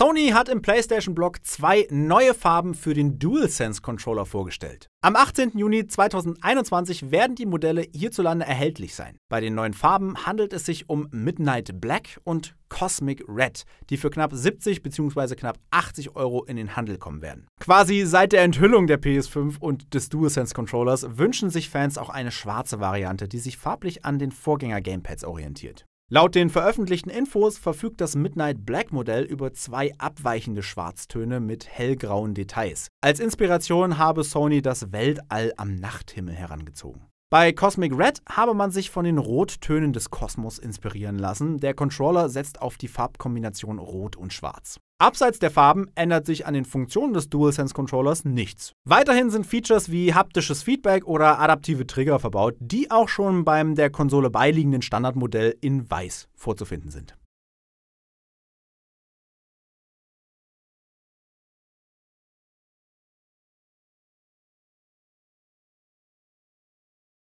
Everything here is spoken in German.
Sony hat im PlayStation Blog zwei neue Farben für den DualSense Controller vorgestellt. Am 18. Juni 2021 werden die Modelle hierzulande erhältlich sein. Bei den neuen Farben handelt es sich um Midnight Black und Cosmic Red, die für knapp 70 bzw. knapp 80 Euro in den Handel kommen werden. Quasi seit der Enthüllung der PS5 und des DualSense Controllers wünschen sich Fans auch eine schwarze Variante, die sich farblich an den Vorgänger-Gamepads orientiert. Laut den veröffentlichten Infos verfügt das Midnight Black Modell über zwei abweichende Schwarztöne mit hellgrauen Details. Als Inspiration habe Sony das Weltall am Nachthimmel herangezogen. Bei Cosmic Red habe man sich von den Rottönen des Kosmos inspirieren lassen. Der Controller setzt auf die Farbkombination Rot und Schwarz. Abseits der Farben ändert sich an den Funktionen des DualSense Controllers nichts. Weiterhin sind Features wie haptisches Feedback oder adaptive Trigger verbaut, die auch schon beim der Konsole beiliegenden Standardmodell in Weiß vorzufinden sind.